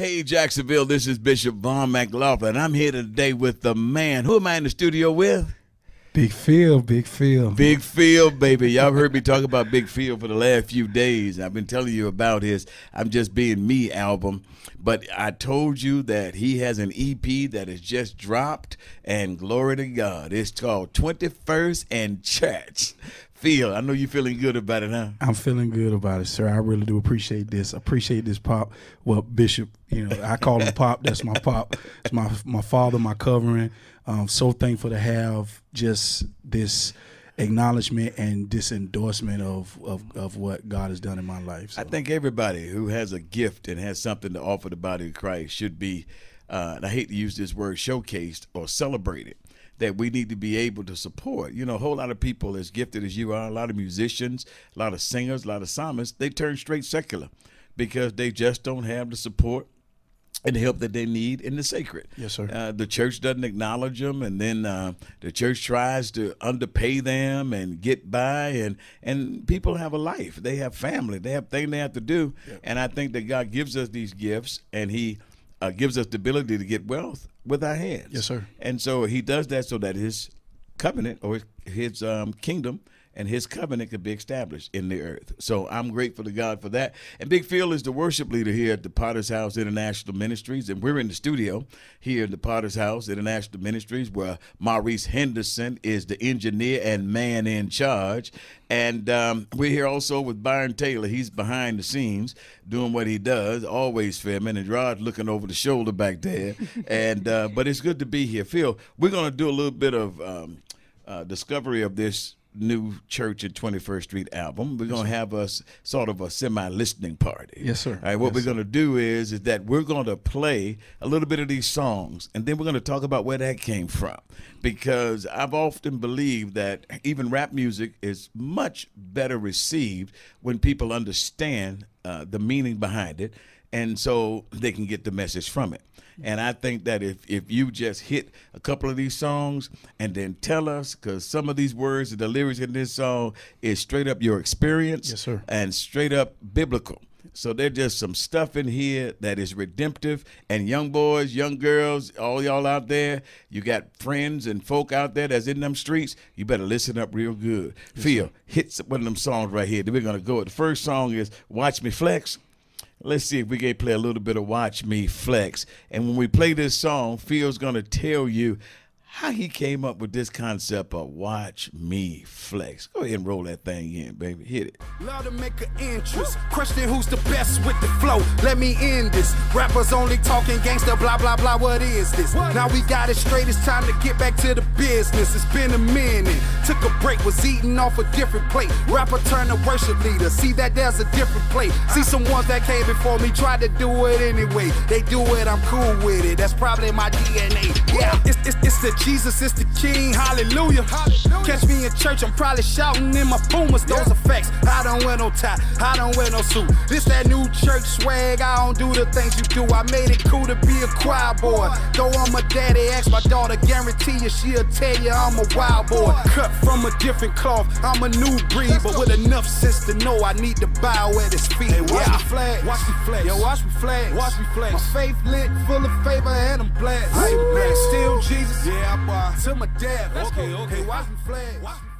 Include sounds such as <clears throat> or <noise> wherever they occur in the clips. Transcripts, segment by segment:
Hey, Jacksonville, this is Bishop Vaughn McLaughlin. And I'm here today with the man. Who am I in the studio with? Big Fil, Big Fil. Big Fil, baby. Y'all heard me talk about Big Fil for the last few days. I've been telling you about his I'm Just Being Me album. But I told you that he has an EP that has just dropped, and glory to God. It's called 21st and Church. Fil, I know you're feeling good about it, huh? I'm feeling good about it, sir. I really do appreciate this. Appreciate this pop. Well, Bishop, you know, I call him pop. That's my pop. It's my my father, my covering. Um, so thankful to have just this acknowledgement and this endorsement of, of, of what God has done in my life. So. I think everybody who has a gift and has something to offer the body of Christ should be, uh, and I hate to use this word, showcased or celebrated. That we need to be able to support. You know, a whole lot of people as gifted as you are, a lot of musicians, a lot of singers, a lot of psalmists, they turn straight secular because they just don't have the support and the help that they need in the sacred. Yes, sir. Uh, the church doesn't acknowledge them, and then uh, the church tries to underpay them and get by, and and people have a life, they have family, they have things they have to do, and I think that God gives us these gifts, and He uh, gives us the ability to get wealth with our hands. Yes, sir. And so He does that so that His covenant or His um, kingdom and his covenant could be established in the earth. So I'm grateful to God for that. And Big Fil is the worship leader here at the Potter's House International Ministries. And we're in the studio here in the Potter's House International Ministries where Maurice Henderson is the engineer and man in charge. And um, we're here also with Byron Taylor. He's behind the scenes doing what he does, always filming, and Rod looking over the shoulder back there. <laughs> and uh, But it's good to be here. Fil, we're going to do a little bit of um, uh, discovery of this new Church at 21st Street album. We're going to have us sort of a semi-listening party. Yes, sir. All right, what yes, we're going to do is is that we're going to play a little bit of these songs, and then we're going to talk about where that came from, because I've often believed that even rap music is much better received when people understand uh, the meaning behind it, and so they can get the message from it. And I think that if, if you just hit a couple of these songs and then tell us, because some of these words and the lyrics in this song is straight up your experience yes, sir. and straight up biblical. So there's just some stuff in here that is redemptive. And young boys, young girls, all y'all out there, you got friends and folk out there that's in them streets, you better listen up real good. Yes, Fil, hit one of them songs right here. Then we're going to go. The first song is Watch Me Flex. Let's see if we can play a little bit of Watch Me Flex. And when we play this song, Fil's going to tell you how he came up with this concept of watch me flex. Go ahead and roll that thing in, baby. Hit it. Love to make an interest. Question who's the best with the flow. Let me end this. Rappers only talking gangster, blah, blah, blah. What is this? What? Now we got it straight. It's time to get back to the business. It's been a minute. Took a break, was eating off a different plate. Rapper turned to worship leader. See that there's a different plate. See some ones that came before me tried to do it anyway. They do it, I'm cool with it. That's probably my DNA. Yeah, it's, it's, it's the Jesus is the king, hallelujah. hallelujah. Catch me in church, I'm probably shouting in my Pumas. Those yeah. are facts. I don't wear no tie, I don't wear no suit. This that new church swag, I don't do the things you do. I made it cool to be a choir boy. Though I'm a daddy, ask my daughter, guarantee you she'll tell you I'm a wild boy. Cut from a different cloth, I'm a new breed, but with enough sense to know I need to bow at his feet. Hey, watch yeah. me flag, watch me flex. Yo, watch me flag, watch me flex. My faith lit, full of favor, and I'm blessed. I ain't blessed, still Jesus. Yeah, boy to my dad. Okay, okay. watch me flex. Watch me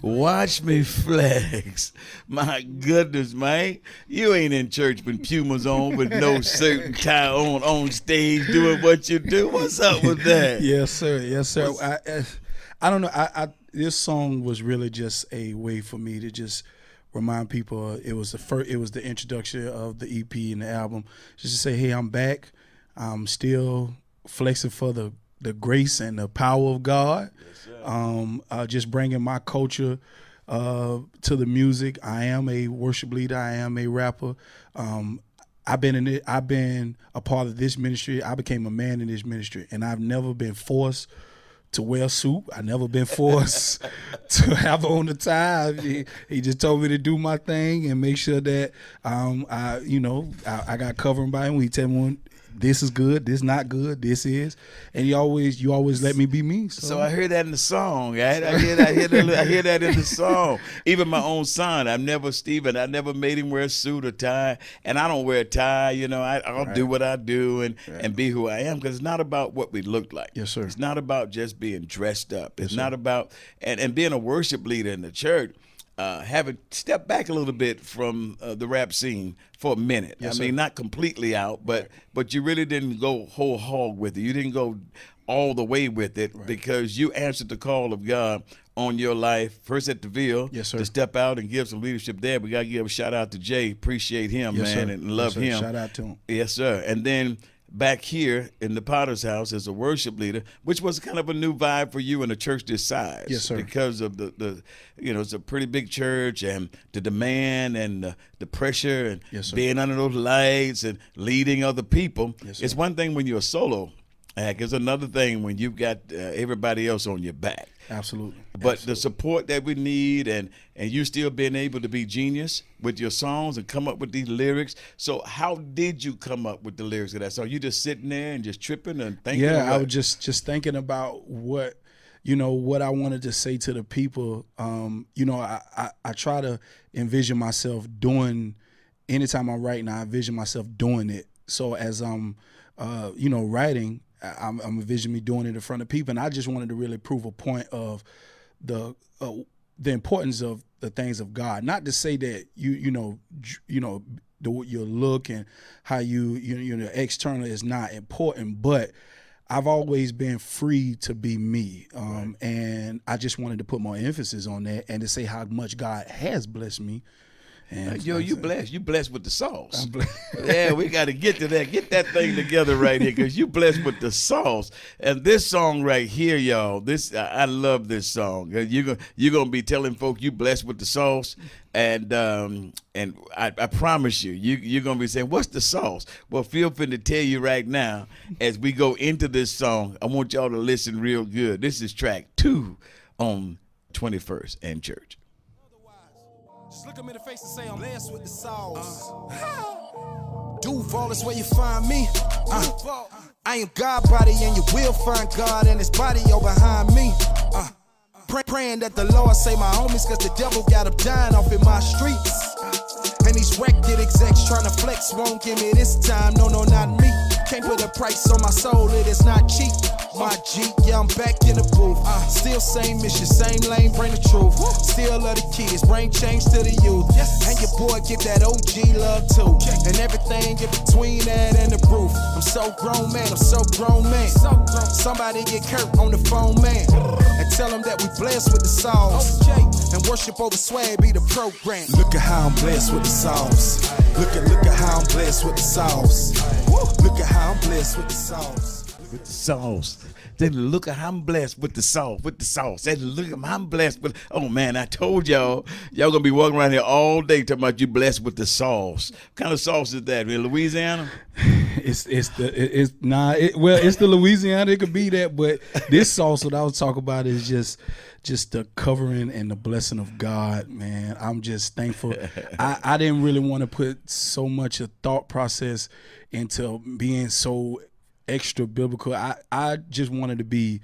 Watch me flex. <laughs> My goodness, man. You ain't in church when Puma's on with no <laughs> suit and tie on on stage doing what you do. What's up with that? <laughs> yes, sir. Yes, sir. I, I, I, don't know. I, I this song was really just a way for me to just remind people uh, it was the first it was the introduction of the EP and the album. Just to say, hey, I'm back. I'm still flexing for the the grace and the power of God. Yes, um, uh, just bringing my culture uh, to the music. I am a worship leader. I am a rapper. Um, I've been in it. I've been a part of this ministry. I became a man in this ministry, and I've never been forced to wear a suit. I never been forced <laughs> to have on the tie. He, he, just told me to do my thing and make sure that um, I, you know, I, I got covered by him. He tell me this is good, this not good, this is, and you always you always let me be me. So, so I hear that in the song. Right? I hear that. I hear that. I hear that in the song. Even my own son, I've never Stephen. I never made him wear a suit or tie, and I don't wear a tie. You know, I, will right. do what I do and right. and be who I am because it's not about what we look like. Yes, sir. It's not about just being dressed up. It's yes, not about and and being a worship leader in the church uh, having stepped back a little bit from uh, the rap scene for a minute. Yes, I sir. mean, not completely out, but right. but you really didn't go whole hog with it. You didn't go all the way with it right. because you answered the call of God on your life first at the Ville yes, sir. to step out and give some leadership there. We got to give a shout out to Jay. Appreciate him, yes, man, sir. and love yes, him. Shout out to him. Yes, sir. And then back here in the Potter's house as a worship leader, which was kind of a new vibe for you in a church this size. Yes, sir. Because of the, the you know, it's a pretty big church and the demand and the, the pressure and yes, being under those lights and leading other people. Yes, it's one thing when you're a solo act. It's another thing when you've got uh, everybody else on your back. Absolutely. But Absolutely. the support that we need and and you still being able to be genius with your songs and come up with these lyrics. So how did you come up with the lyrics of that song? You just sitting there and just tripping and thinking Yeah, I was just just thinking about what you know what I wanted to say to the people. Um, you know, I, I, I try to envision myself doing anytime I'm writing, I envision myself doing it. So as I'm uh, you know, writing, I'm, I'm envisioning me doing it in front of people, and I just wanted to really prove a point of the uh, the importance of the things of God. Not to say that you you know you know the, your look and how you you you know external is not important, but I've always been free to be me, um, right. and I just wanted to put more emphasis on that and to say how much God has blessed me and Yo, you blessed. You blessed with the sauce. <laughs> yeah, we got to get to that. Get that thing together right here, because you blessed with the sauce. And this song right here, y'all. This I love this song. You're gonna you're gonna be telling folk you blessed with the sauce, and um, and I, I promise you, you you're gonna be saying, "What's the sauce?" Well, feel free to tell you right now as we go into this song. I want y'all to listen real good. This is track two on 21st and Church. Just look him in the face and say I'm blessed with the sauce. Uh. <laughs> Duval is where you find me. Uh. I am God body and you will find God and his body all behind me. Uh. Pray, praying that the Lord say my homies cause the devil got them dying off in my streets. And these record execs trying to flex won't give me this time. No, no, not me. Can't put a price on my soul, it is not cheap. My G, yeah, I'm back in the booth. Uh, still same mission, same lane, bring the truth. Still love the kids, bring change to the youth. And your boy give that OG love too. And everything in between that and the roof. I'm so grown, man, I'm so grown, man. Somebody get Kurt on the phone, man. And tell him that we blessed with the sauce. And worship over swag be the program. Look at how I'm blessed with the sauce. Look at, look at how I'm blessed with the sauce. Look at how I'm blessed with the sauce. With the sauce. Then look at how I'm blessed with the sauce, with the sauce. Then look at how I'm blessed with. Oh man, I told y'all, y'all gonna be walking around here all day talking about you blessed with the sauce. What kind of sauce is that? In Louisiana? It's it's the it's nah. It, well, it's the Louisiana. It could be that, but this sauce that I was talking about is just just the covering and the blessing of God, man. I'm just thankful. <laughs> I, I didn't really want to put so much a thought process into being so extra biblical. I, I just wanted to be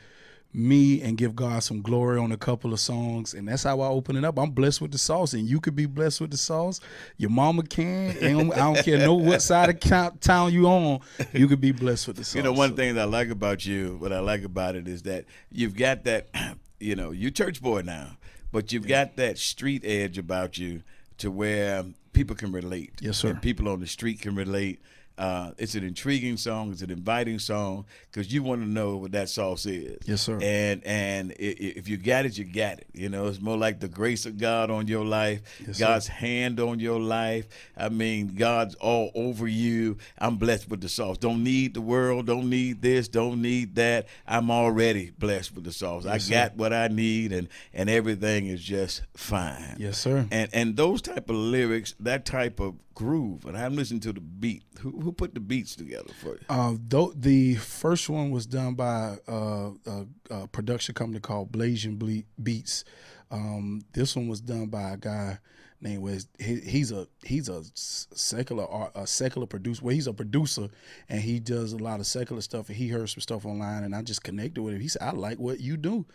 me and give God some glory on a couple of songs, and that's how I open it up. I'm blessed with the sauce, and you could be blessed with the sauce. Your mama can, and I don't care no what side of town you on, you could be blessed with the sauce. You know, one thing that I like about you, what I like about it is that you've got that, <clears throat> you know, you church boy now, but you've yeah. got that street edge about you to where people can relate. Yes, sir. And people on the street can relate uh, it's an intriguing song. It's an inviting song because you want to know what that sauce is. Yes, sir. And and if you got it, you got it. You know, it's more like the grace of God on your life, yes, God's sir. hand on your life. I mean, God's all over you. I'm blessed with the sauce. Don't need the world. Don't need this. Don't need that. I'm already blessed with the sauce. Yes, I got sir. what I need, and and everything is just fine. Yes, sir. And and those type of lyrics, that type of groove, and I'm listening to the beat. Who, who put the beats together for you? Uh, th- the first one was done by uh, a, a, production company called Blasian Beats. Um, this one was done by a guy named Wes. He, he's a he's a secular a secular producer. Well, he's a producer, and he does a lot of secular stuff. And he heard some stuff online, and I just connected with him. He said, "I like what you do,"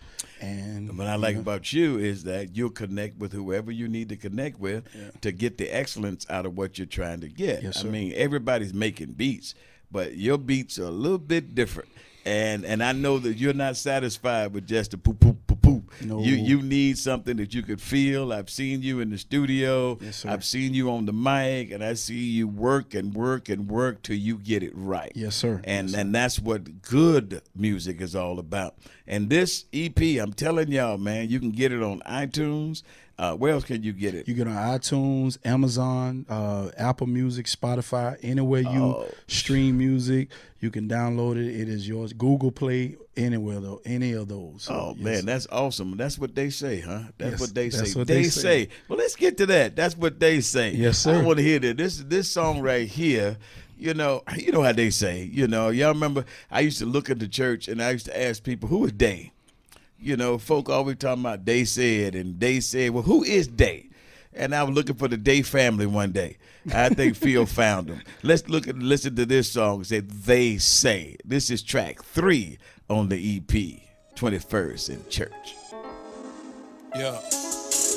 and what I like know, about you is that you'll connect with whoever you need to connect with yeah. to get the excellence out of what you're trying to get. Yes, I mean, everybody's making beats, but your beats are a little bit different and and I know that you're not satisfied with just the poop poop. No. You you need something that you could feel. I've seen you in the studio. Yes, I've seen you on the mic, and I see you work and work and work till you get it right. Yes, sir. And yes, and that's what good music is all about. And this EP, I'm telling y'all, man, you can get it on iTunes. Uh, where else can you get it? You get on iTunes, Amazon, uh, Apple Music, Spotify, anywhere you oh. stream music. You can download it. It is yours. Google Play, anywhere though, any of those. Oh yes. man, that's awesome. That's what they say, huh? That's yes, what they say. What they, they say. say. Well, let's get to that. That's what they say. Yes, sir. I want to hear that. This this song right here you know, you know how they say, you know, y'all remember I used to look at the church and I used to ask people, who is they? You know, folk always talking about they said and they said, well, who is they? And I was looking for the Day family one day. I think <laughs> Fil found them. Let's look at listen to this song. Say they say. This is track three on the EP, 21st in church. Yeah.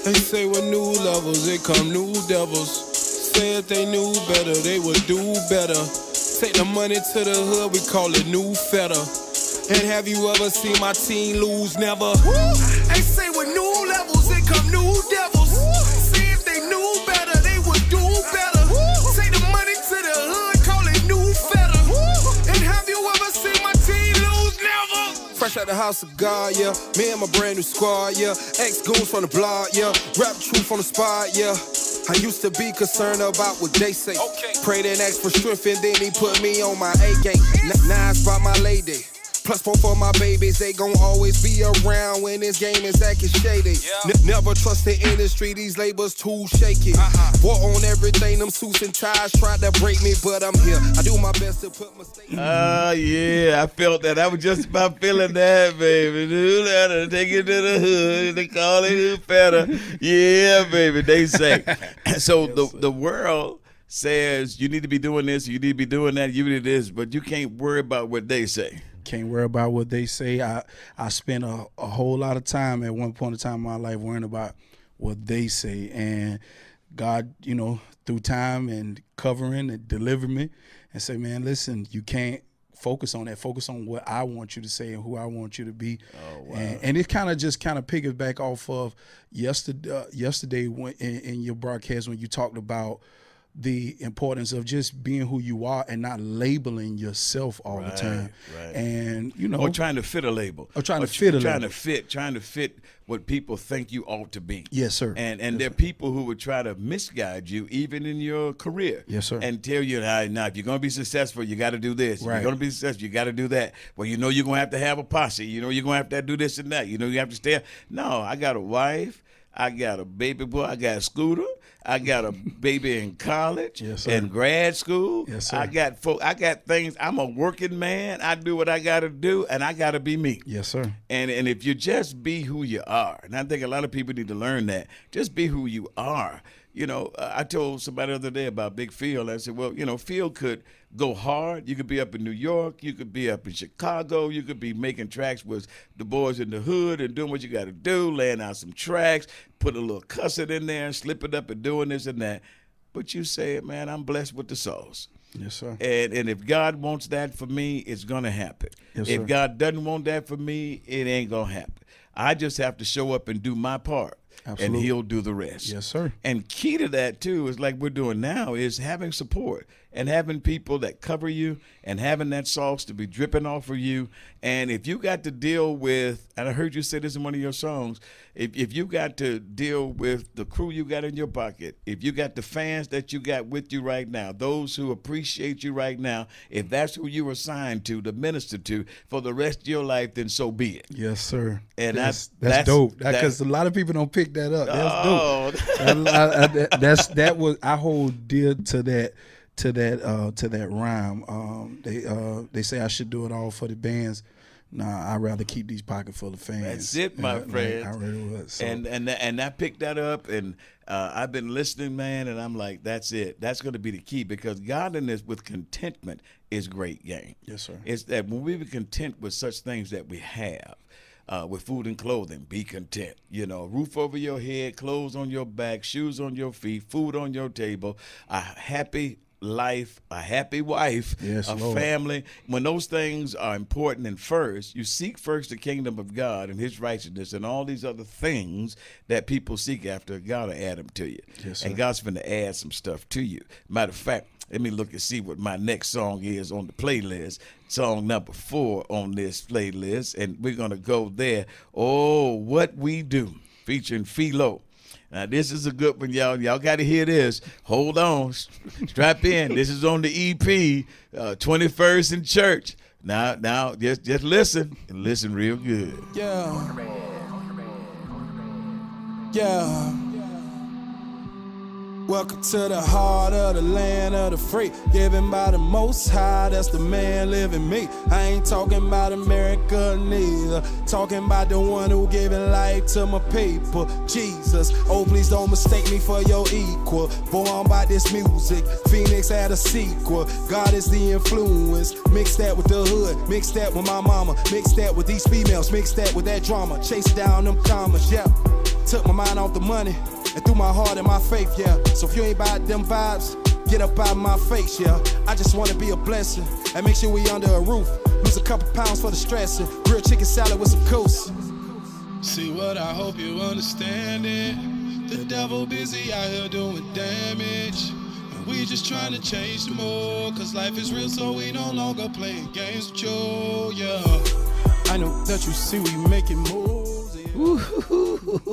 They say with new levels, they come new devils. Say if they knew better, they would do better. Take the money to the hood, we call it new feta. And have you ever seen my team lose? Never. They say with new levels, it come new devils. See if they knew better, they would do better. Take the money to the hood, call it new feta. And have you ever seen my team lose? Never. Fresh out the house of God, yeah. Me and my brand new squad, yeah. Ex goons from the block, yeah. Rap truth on the spot, yeah. I used to be concerned about what they say. Okay. Prayed and asked for strength, and then he put me on my A game. Now I spot my lady. Plus four for my babies, they gon' always be around when this game is acting shady. Yeah. never trust the industry, these labels too shaky. Uh-huh. War on everything, them suits and ties tried to break me, but I'm here. I do my best to put mistakes. Ah, uh, yeah, I felt that. I was just about feeling that, baby. Do that, take it to the hood, they call it better. Yeah, baby, they say. <laughs> so yes, the, sir. the world says you need to be doing this, you need to be doing that, you need this, but you can't worry about what they say. Can't worry about what they say. I I spent a, a whole lot of time at one point in time in my life worrying about what they say, and God, you know, through time and covering and delivering me, and say, man, listen, you can't focus on that. Focus on what I want you to say and who I want you to be. Oh, wow. and, and, it kind of just kind of piggyback off of yesterday. Uh, yesterday, when in, in your broadcast when you talked about the importance of just being who you are and not labeling yourself all right, the time. Right. And you know, or trying to fit a label, or trying or to fit a trying label. to fit, trying to fit what people think you ought to be. Yes, sir. And and yes, there are people who would try to misguide you even in your career. Yes, sir. And tell you, now, now if you're going to be successful, you got to do this. Right. If you're going to be successful, you got to do that. Well, you know you're going to have to have a posse. You know you're going to have to do this and that. You know you have to stay. No, I got a wife. I got a baby boy. I got a scooter. I got a baby in college yes, and grad school. Yes, sir. I got folk, I got things. I'm a working man. I do what I got to do, and I got to be me. Yes, sir. And and if you just be who you are, and I think a lot of people need to learn that. Just be who you are you know, I told somebody the other day about Big Fil. I said, well, you know, Fil could go hard. You could be up in New York. You could be up in Chicago. You could be making tracks with the boys in the hood and doing what you got to do, laying out some tracks, put a little cussing in there, and slip it up and doing this and that. But you say, man, I'm blessed with the sauce. Yes, sir. And and if God wants that for me, it's gonna happen. Yes, if sir. God doesn't want that for me, it ain't gonna happen. I just have to show up and do my part. Absolutely. and he'll do the rest. Yes, sir. And key to that too is like we're doing now is having support and having people that cover you and having that sauce to be dripping off of you. And if you got to deal with, and I heard you say this in one of your songs, if, if you got to deal with the crew you got in your pocket, if you got the fans that you got with you right now, those who appreciate you right now, if that's who you were assigned to, to minister to for the rest of your life, then so be it. Yes, sir. And that's, that's, that's dope. Because a lot of people don't pick that up. That's oh. dope. I, I, that's that was I hold dear to that to that uh, to that rhyme. Um, they uh, they say I should do it all for the bands Nah, I'd rather keep these pockets full of fans. That's it, my Like, friend. I really was. So. And and and I picked that up, and uh, I've been listening, man, and I'm like, that's it. That's going to be the key because godliness with contentment is great gain. Yes, sir. It's that when we be content with such things that we have. Uh, with food and clothing, be content. You know, roof over your head, clothes on your back, shoes on your feet, food on your table, a happy life, a happy wife, Yes, a Lord. family. When those things are important and first, you seek first the kingdom of God and His righteousness, and all these other things that people seek after. God will add them to you, Yes, and. God's going to add some stuff to you. Matter of fact, let me look and see what my next song is on the playlist. Song number four on this playlist, and we're gonna go there. Oh, what we do, featuring Philo. Now this is a good one, y'all. Y'all got to hear this. Hold on, strap in. This is on the EP, uh, 21st in Church. Now, now, just just listen and listen real good. Yeah. Yeah. Welcome to the heart of the land of the free. Given by the most high, that's the man living me. I ain't talking about America neither. Talking about the one who giving life to my people. Jesus. Oh, please don't mistake me for your equal. I'm about this music. Phoenix had a sequel. God is the influence. Mix that with the hood. Mix that with my mama. Mix that with these females. Mix that with that drama. Chase down them commas. Yeah. Took my mind off the money and threw my heart and my faith, yeah. So if you ain't about them vibes, get up out of my face, yeah. I just wanna be a blessing and make sure we under a roof. Lose a couple pounds for the stressing. Real chicken salad with some coast. See what I hope you understand it. The devil busy out here doing damage. And we just trying to change the mood. Cause life is real, so we no longer playing games with you, yeah. I know that you see we making moves. yeah. <laughs>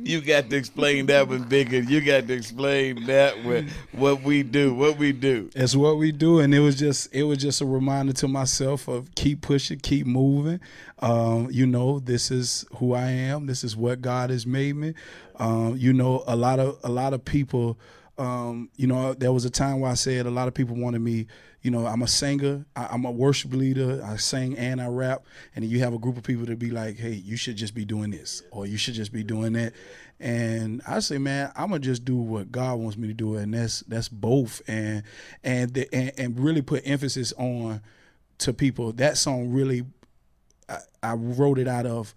you got to explain that one, bigger. You got to explain that one. What we do, what we do. It's what we do, and it was just it was just a reminder to myself of keep pushing, keep moving. Um, you know, this is who I am. This is what God has made me. Um, you know, a lot of a lot of people. Um, you know, there was a time where I said a lot of people wanted me. You know, I'm a singer. I, I'm a worship leader. I sing and I rap. And you have a group of people to be like, "Hey, you should just be doing this, or you should just be doing that." And I say, man, I'm gonna just do what God wants me to do, and that's that's both. And and the, and, and really put emphasis on to people. That song really, I, I wrote it out of.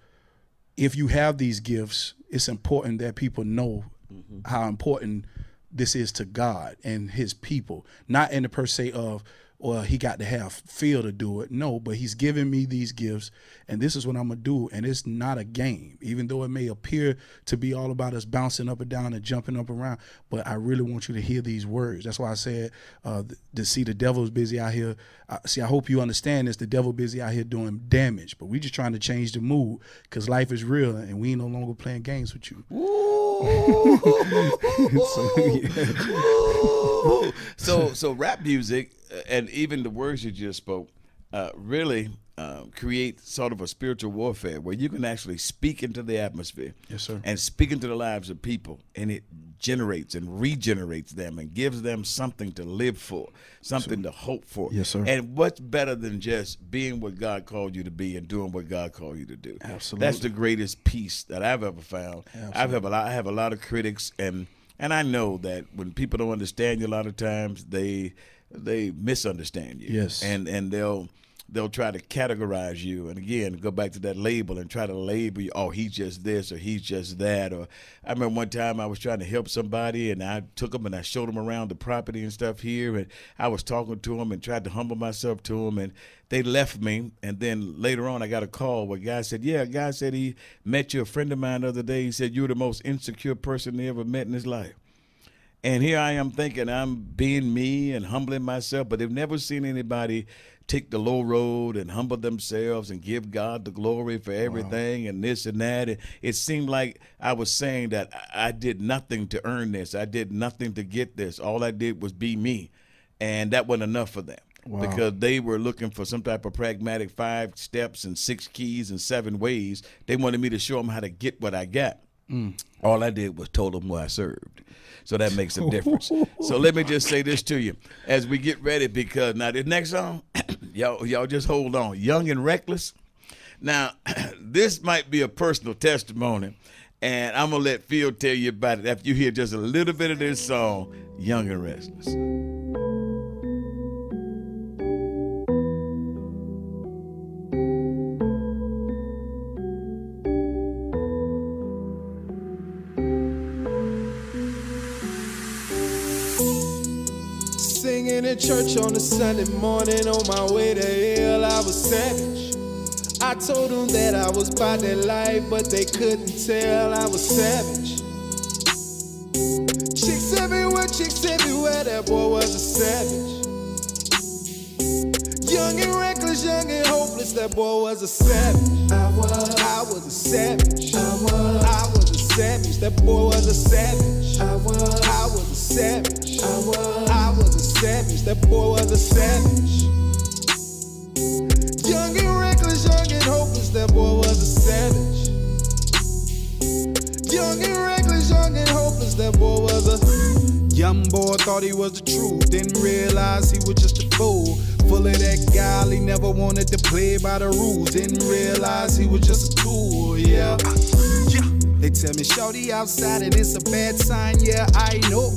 If you have these gifts, it's important that people know mm-hmm. how important this is to God and His people. Not in the per se of, well, he got to have feel to do it. No, but He's given me these gifts, and this is what I'm gonna do. And it's not a game, even though it may appear to be all about us bouncing up and down and jumping up around. But I really want you to hear these words. That's why I said uh, to see the devil's busy out here. Uh, see, I hope you understand this. The devil busy out here doing damage, but we just trying to change the mood because life is real, and we ain't no longer playing games with you. <laughs> so so rap music uh, and even the words you just spoke uh, really uh, create sort of a spiritual warfare where you can actually speak into the atmosphere Yes, sir. and speak into the lives of people and it generates and regenerates them and gives them something to live for something to hope for Yes, sir. and what's better than just being what god called you to be and doing what god called you to do Absolutely. that's the greatest peace that i've ever found i've have a lot i have a lot of critics and and i know that when people don't understand you a lot of times they they misunderstand you Yes. and and they'll they'll try to categorize you. And again go back to that label and try to label you oh he's just this or he's just that. Or i remember one time i was trying to help somebody and i took them and i showed them around the property and stuff here. And i was talking to them and tried to humble myself to them and they left me. And then later on i got a call where a guy said yeah a guy said he met you a friend of mine the other day. He said you were the most insecure person he ever met in his life and here I am thinking I'm being me and humbling myself, but they've never seen anybody take the low road and humble themselves and give God the glory for everything and this and that. And it seemed like I was saying that I I did nothing to earn this. I did nothing to get this. All I did was be me. And that wasn't enough for them. Because they were looking for some type of pragmatic five steps and six keys and seven ways. They wanted me to show them how to get what I got. Mm. All I did was told them where I served. So that makes a difference. <laughs> so let me just say this to you as we get ready because now the next song, <clears throat> y'all y'all just hold on. Young and reckless. Now, <clears throat> this might be a personal testimony, and I'm gonna let Fil tell you about it after you hear just a little bit of this song, "Young and Restless." In church on a Sunday morning on my way to hell, I was savage. I told them that I was by that life, but they couldn't tell I was savage. Chicks everywhere, chicks everywhere, that boy was a savage. Young and reckless, young and hopeless, that boy was a savage. I was, I was a savage. I was, I was a savage. That boy was a savage. I was, I was a savage. I was, I was a savage. That boy was a savage. Young and reckless, young and hopeless, that boy was a savage. Young and reckless, young and hopeless, that boy was a young boy. Thought he was the truth, didn't realize he was just a fool. Full of that guile, he never wanted to play by the rules. Didn't realize he was just a tool, yeah. Yeah. They tell me, Shorty outside, and it's a bad sign. Yeah, I know.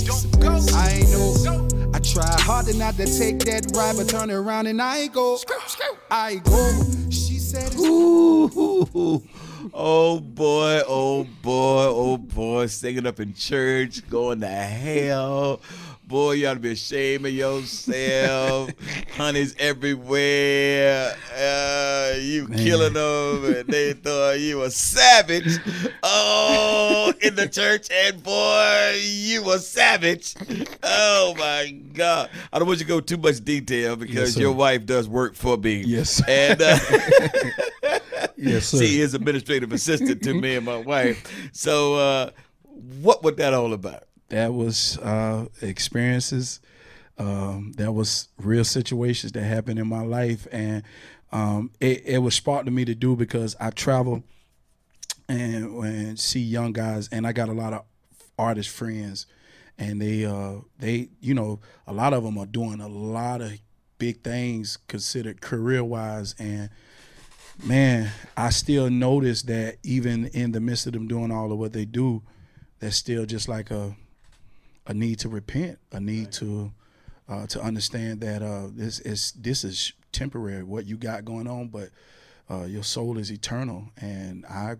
I know. I try harder not to take that ride, but turn around and I go. I go. She said, Ooh, <laughs> oh boy, oh boy, oh boy, singing up in church, going to hell. Boy, you ought to be ashamed of yourself. Honey's everywhere. Uh, you killing them, and they thought you a savage. Oh, in the church, and boy, you a savage. Oh my God! I don't want you to go too much detail because sir. your wife does work for me. Yes. and. Uh, <laughs> Yes, sir. She is administrative assistant to me and my wife. So, uh, what was that all about? That was uh, experiences. Um, that was real situations that happened in my life, and um, it, it was sparked to me to do because I travel and and see young guys, and I got a lot of artist friends, and they uh, they you know a lot of them are doing a lot of big things considered career wise, and man, I still notice that even in the midst of them doing all of what they do, there's still just like a a need to repent, a need to uh, to understand that uh, this is this is temporary. What you got going on, but uh, your soul is eternal. And I,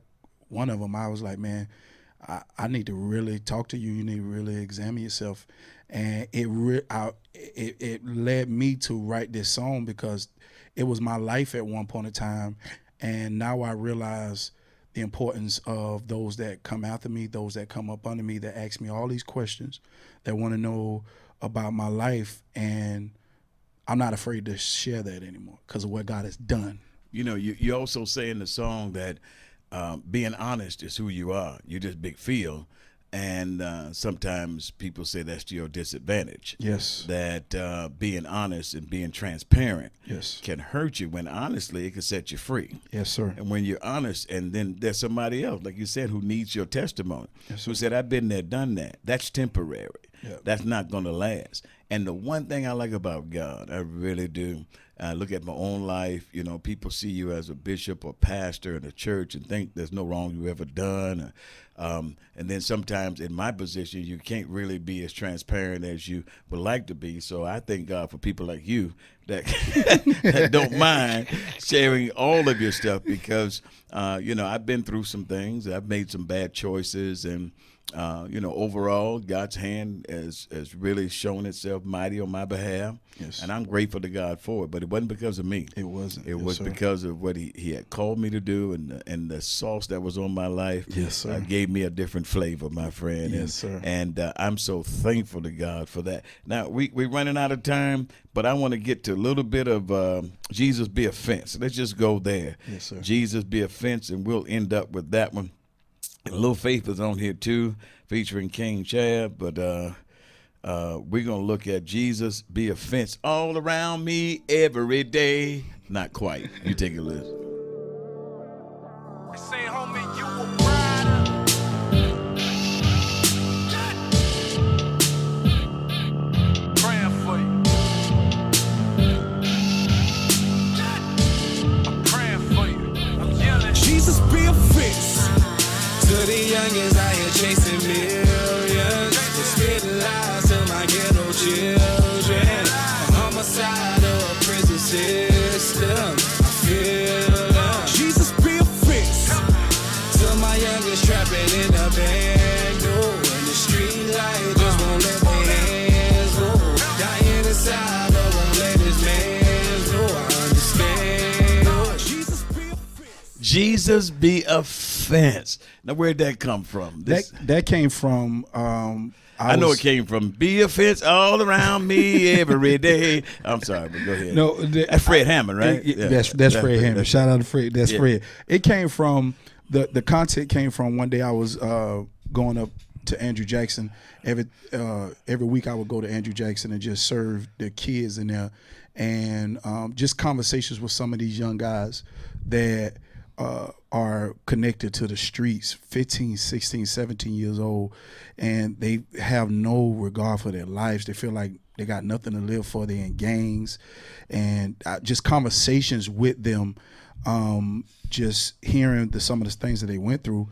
one of them, I was like, man, I, I need to really talk to you. You need to really examine yourself. And it re- I, it it led me to write this song because it was my life at one point in time, and now I realize the importance of those that come after me, those that come up under me, that ask me all these questions, that want to know about my life, and I'm not afraid to share that anymore because of what God has done. You know, you, you also say in the song that um, being honest is who you are. You're just Big Fil. And uh, sometimes people say that's to your disadvantage. Yes. That uh, being honest and being transparent Yes. can hurt you when honestly it can set you free. Yes, sir. And when you're honest, and then there's somebody else, like you said, who needs your testimony, Yes, who said, I've been there, done that. That's temporary. Yeah. That's not going to last. And the one thing I like about God, I really do, I look at my own life, you know, people see you as a bishop or pastor in a church and think there's no wrong you ever done. Um, and then sometimes in my position, you can't really be as transparent as you would like to be. So I thank God for people like you that, <laughs> that don't mind sharing all of your stuff because, uh, you know, I've been through some things. I've made some bad choices and, uh, you know, overall, God's hand has, has really shown itself mighty on my behalf. Yes. And I'm grateful to God for it. But it wasn't because of me. It wasn't. It Yes, was sir. because of what he, he had called me to do and the, and the sauce that was on my life. Yes, sir. Uh, gave me a different flavor, my friend. Yes, and, sir. And uh, I'm so thankful to God for that. Now, we, we're running out of time, but I want to get to a little bit of um Jesus be a fence. Let's just go there. Yes, sir. Jesus be a fence, and we'll end up with that one. Little Faith is on here too, featuring King Chad. But uh, uh, we're gonna look at Jesus be a fence all around me every day. Not quite. You take a listen. Youngins out here chasing millions. Lies to my ghetto children. A homicide or a prison system. I feel them. Jesus be a fence. To my youngest trapping in the bando. In the street light just won't let their hands go. Dying inside but won't let his man. I understand. Jesus be a fence. Jesus be a fence. Now, where'd that come from? That This, that came from. Um, I, I know was- it came from be a fence all around me every <laughs> day. I'm sorry, but go ahead. No, the- that's Fred Hammond, right? Yeah, Yeah. That's that's Fred Hammond. that's- Shout out to Fred. That's Yeah. Fred. It came from the the content came from one day I was uh, going up to Andrew Jackson. Every uh, every week I would go to Andrew Jackson and just serve the kids in there, and um, just conversations with some of these young guys that uh, are connected to the streets 15 16 17 years old and they have no regard for their lives. They feel like they got nothing to live for. They're in gangs. And just conversations with them um, just hearing the, some of the things that they went through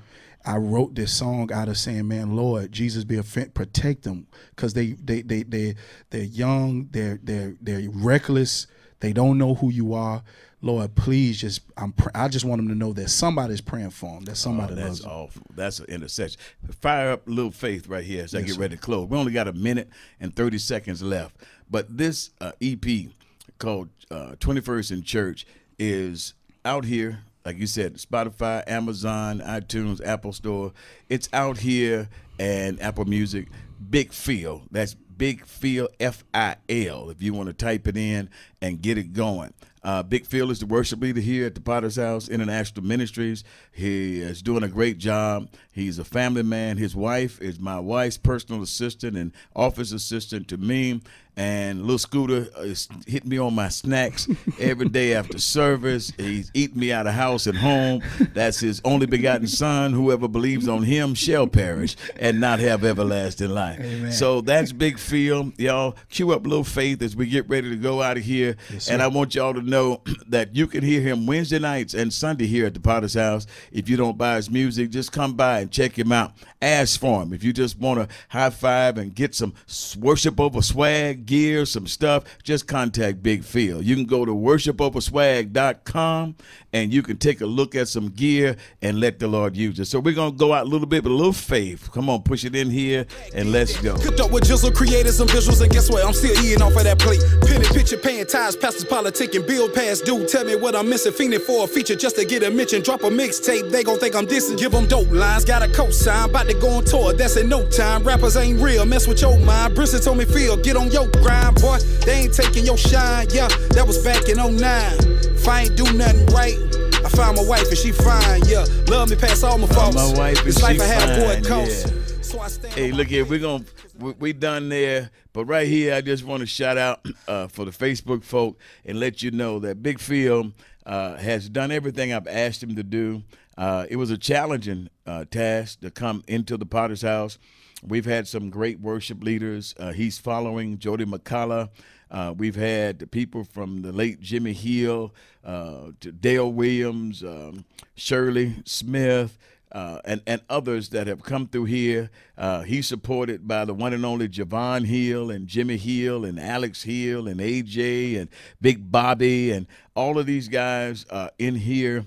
I wrote this song out of saying, "Man, Lord, Jesus, be a friend, protect them, because they they they they they're young, they're they're they're reckless, they don't know who you are. Lord, please, just I'm I just want them to know that somebody's praying for them, that somebody Oh, that's awful. That's an intercession. Fire up a little faith right here as I Yes, get ready to close. We only got a minute and 30 seconds left. But this uh, EP called uh, 21st in Church is out here, like you said, Spotify, Amazon, iTunes, Apple Store. It's out here and Apple Music. Big Fil. That's Big Fil F I L. If you want to type it in and get it going. Uh, Big Fil is the worship leader here at the Potter's House International Ministries. He is doing a great job. He's a family man. His wife is my wife's personal assistant and office assistant to me. And little Scooter is hitting me on my snacks <laughs> every day after service. He's eating me out of house and home. That's his only begotten son. Whoever believes on him shall perish and not have everlasting life. Amen. So that's Big Fil. Y'all cue up little faith as we get ready to go out of here. and I want y'all to know <clears throat> that you can hear him Wednesday nights and Sunday here at the Potter's House. If you don't buy his music, just come by and check him out. Ask for him. If you just want to high five and get some worship over swag gear, some stuff, just contact Big Fil. You can go to worshipoverswag.com and you can take a look at some gear and let the Lord use it. So we're going to go out a little bit with a little faith. Come on, push it in here and let's go. Cooked up with jizzle, created some visuals, and guess what? I'm still eating off of that plate. Penny picture, paying ties, pastors politicking, bill pass due. Tell me what I'm missing, fiending for a feature just to get a mention. Drop a mixtape, they gon' think I'm dissing. Give them dope lines, got a cosign, about to go on tour, that's in no time. Rappers ain't real, mess with your mind. Brisson told me, feel, get on your grind, boy. They ain't taking your shine, yeah, that was back in 09. If I ain't do nothing right, I found my wife and she fine, yeah. Love me past all my faults. my wife and this life I had a boy costs. yeah. So I stand Hey, look here, we're gonna we, we done there, but right here, I just want to shout out <clears throat> uh, for the Facebook folk and let you know that Big Fil uh, has done everything I've asked him to do. Uh, it was a challenging uh, task to come into the Potter's House. We've had some great worship leaders. Uh, he's following Jody McCullough. Uh, we've had the people from the late Jimmy Hill uh, to Dale Williams, um, Shirley Smith uh, and and others that have come through here. Uh, he's supported by the one and only Javon Hill and Jimmy Hill and Alex Hill and AJ and Big Bobby and all of these guys uh, in here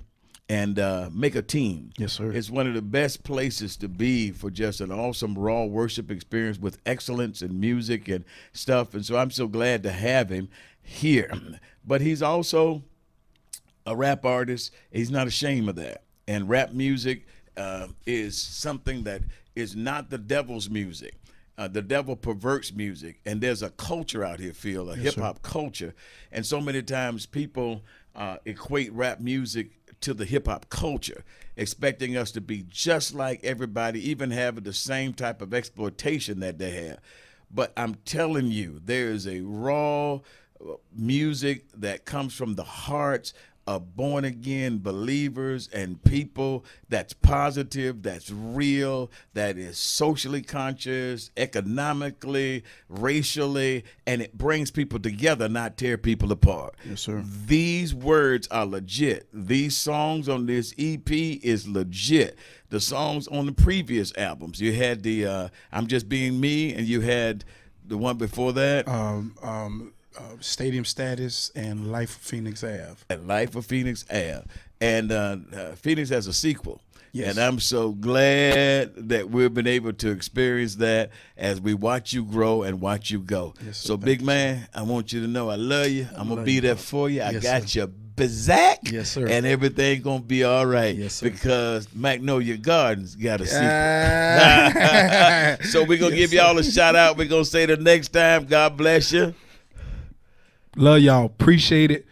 and uh, make a team. Yes, sir. It's one of the best places to be for just an awesome raw worship experience with excellence and music and stuff. And so I'm so glad to have him here. But he's also a rap artist. He's not ashamed of that. And rap music uh, is something that is not the devil's music. Uh, the devil perverts music, and there's a culture out here, Fil, a hip hop culture, and so many times people uh, equate rap music to the hip hop culture, expecting us to be just like everybody, even having the same type of exploitation that they have. But I'm telling you, there is a raw uh, music that comes from the hearts of born again believers and people that's positive, that's real, that is socially conscious, economically, racially, and it brings people together, not tear people apart. Yes, sir. These words are legit. These songs on this EP is legit. The songs on the previous albums, you had the uh, "I'm Just Being Me," and you had the one before that. Um, um, uh, stadium status and Life of Phoenix Ave. And Life of Phoenix Ave. And uh, uh, Phoenix has a sequel. Yes. And I'm so glad that we've been able to experience that as we watch you grow and watch you go. Yes, so, big you, man, I want you to know I love you. I'm going to be you, there bro. for you. I Yes, got sir. your bazack. Yes, sir. And everything going to be all right. Yes, sir. Because Magnolia Gardens got a sequel. Ah. <laughs> <laughs> so we're going to Yes, give y'all a shout out. We're going to say the next time, God bless you. Love y'all. Appreciate it.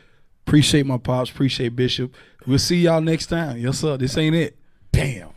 Appreciate my pops. Appreciate Bishop. We'll see y'all next time. Yes, sir. This ain't it. Damn.